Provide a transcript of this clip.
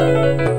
Música